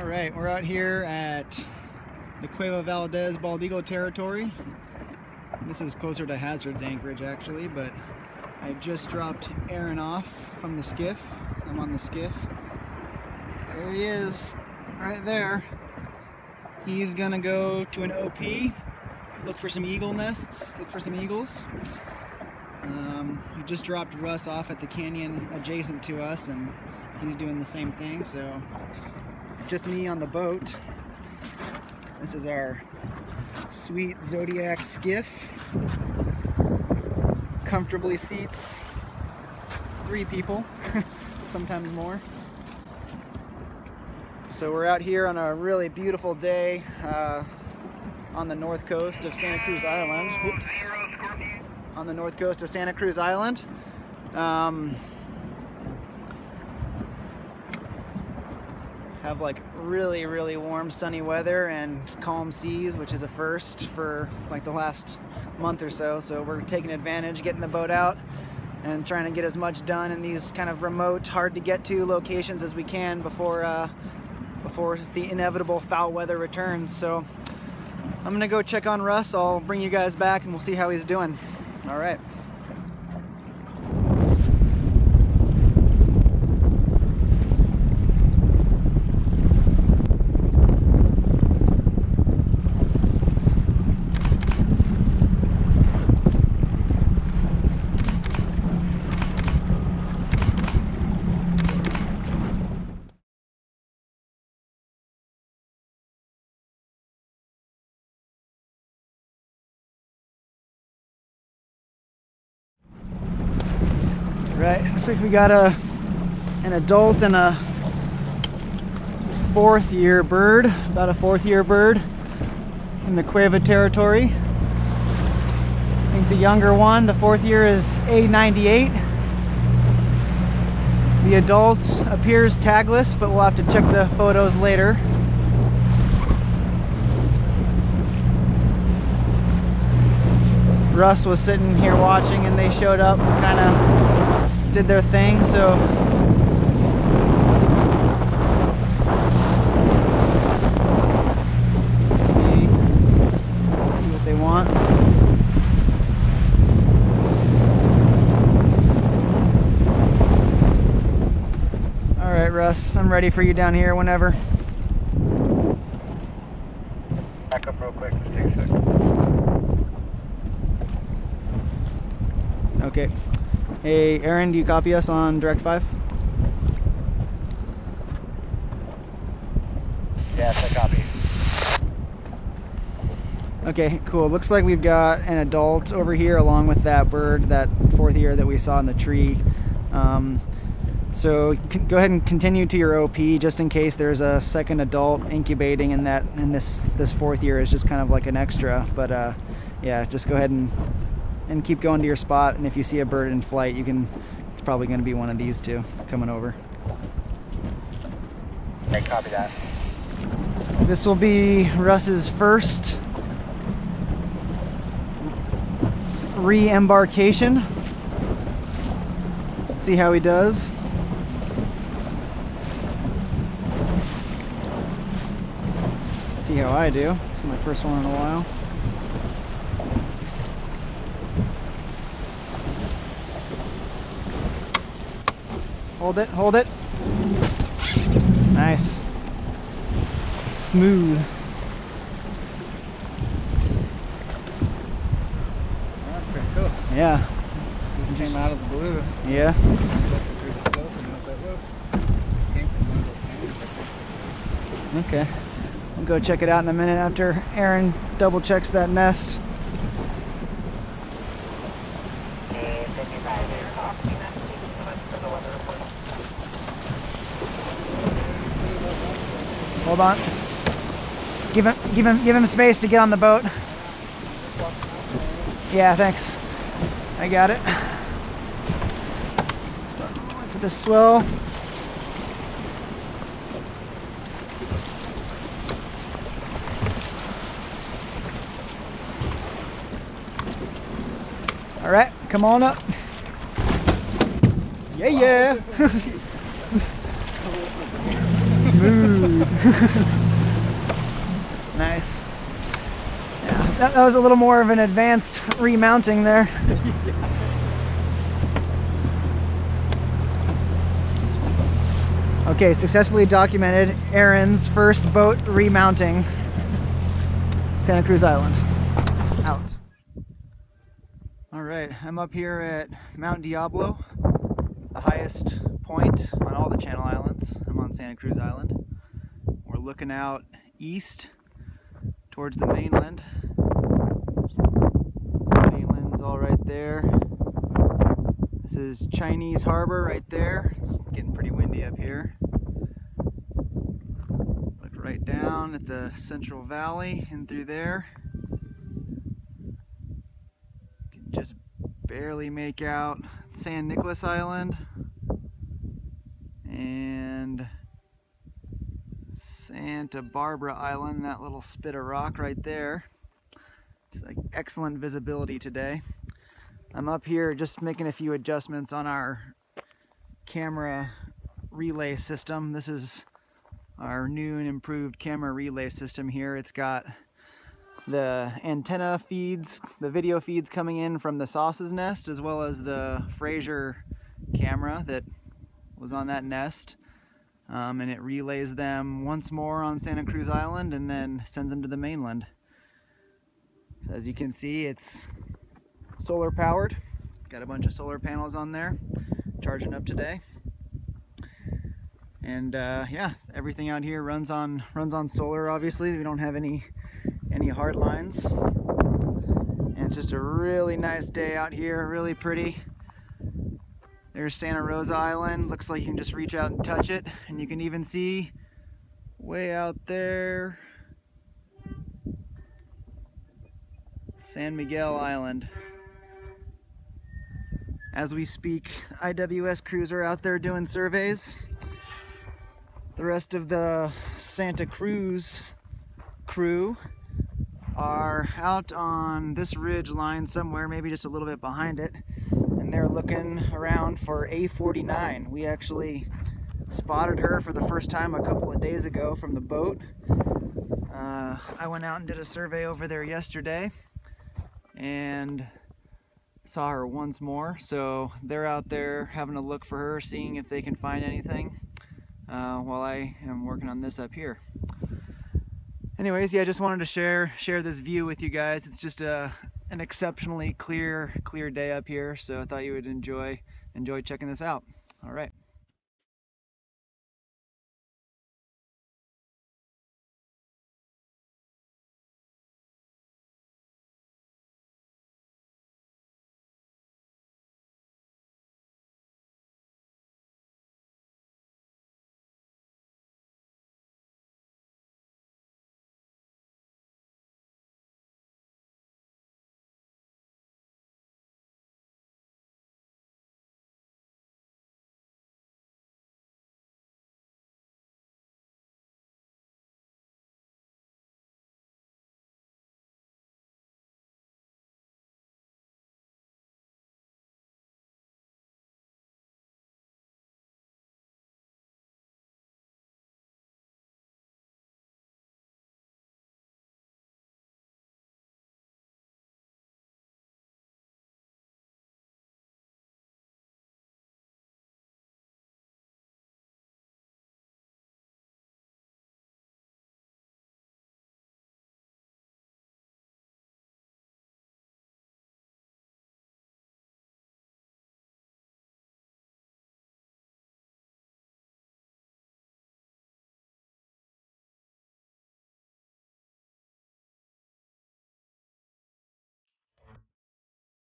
All right, we're out here at the Cueva Valdez Bald Eagle territory. This is closer to Hazard's Anchorage actually, but I just dropped Aaron off from the skiff. I'm on the skiff. There he is, right there. He's gonna go to an OP, look for some eagle nests, look for some eagles. Um, he just dropped Russ off at the canyon adjacent to us and he's doing the same thing, so just me on the boat. This is our sweet Zodiac skiff. Comfortably seats three people, sometimes more. So we're out here on a really beautiful day uh, on the north coast of Santa Cruz Island. Whoops. On the north coast of Santa Cruz Island. Um, have like really really warm sunny weather and calm seas which is a first for like the last month or so. So we're taking advantage getting the boat out and trying to get as much done in these kind of remote hard to get to locations as we can before uh, before the inevitable foul weather returns. So I'm gonna go check on Russ. I'll bring you guys back and we'll see how he's doing. All right Right, looks like we got a an adult and a fourth year bird, about a fourth year bird in the Cueva territory. I think the younger one, the fourth year is A98. The adult appears tagless, but we'll have to check the photos later. Russ was sitting here watching and they showed up kind of did their thing so. Let's see. Let's see what they want. All right Russ I'm ready for you down here whenever. Back up real quick, just take a second. okay hey Aaron do you copy us on direct 5 Yes, I copy. Okay, cool. Looks like we've got an adult over here along with that bird, that fourth year that we saw in the tree. Um, so go ahead and continue to your OP just in case there's a second adult incubating in that and this this fourth year is just kind of like an extra. But uh, yeah, just go ahead and and keep going to your spot. And if you see a bird in flight, you can. It's probably going to be one of these two coming over. Okay, copy that. This will be Russ's first re-embarkation. Let's see how he does. Let's see how I do. It's my first one in a while. Hold it, hold it. Nice smooth. That's pretty cool. Yeah, Just came out of the blue, yeah. looking through the scope, and I was like, whoa. Just came from one of those canyons. Okay. We'll go check it out in a minute after Aaron double checks that nest. Hold on. Give him, give him, give him space to get on the boat. Yeah, thanks. I got it. Start going for the swell. All right, come on up. Yeah, yeah. Smooth. nice. Yeah, that, that was a little more of an advanced remounting there. Okay, successfully documented Aaron's first boat remounting Santa Cruz Island. Out. All right, I'm up here at Mount Diablo, the highest point on all the Channel Islands. I'm on Santa Cruz Island. We're looking out east towards the mainland. The mainland's all right there. This is Chinese Harbor right there. It's getting pretty windy up here. Look right down at the Central Valley and through there. Can just barely make out San Nicolas Island and Santa Barbara Island, that little spit of rock right there. It's like excellent visibility today. I'm up here just making a few adjustments on our camera relay system. This is our new and improved camera relay system here. It's got the antenna feeds, the video feeds coming in from the Sauces nest, as well as the Fraser camera that was on that nest. Um, and it relays them once more on Santa Cruz Island and then sends them to the mainland. As you can see, it's solar powered. Got a bunch of solar panels on there, charging up today. And uh, yeah, everything out here runs on runs on solar. Obviously, we don't have any any hard lines. And it's just a really nice day out here, really pretty. There's Santa Rosa Island. Looks like you can just reach out and touch it, and you can even see way out there San Miguel Island. As we speak, IWS crews are out there doing surveys. The rest of the Santa Cruz crew are out on this ridge line somewhere, maybe just a little bit behind it, and they're looking around for A49. We actually spotted her for the first time a couple of days ago from the boat. Uh, I went out and did a survey over there yesterday, and saw her once more so they're out there having a look for her seeing if they can find anything uh, while I am working on this up here anyways yeah I just wanted to share share this view with you guys. It's just a an exceptionally clear clear day up here so I thought you would enjoy enjoy checking this out. All right